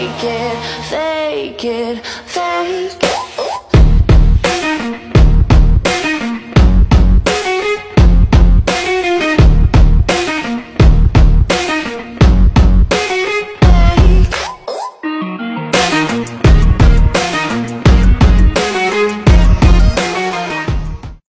fake it, fake it, fake it.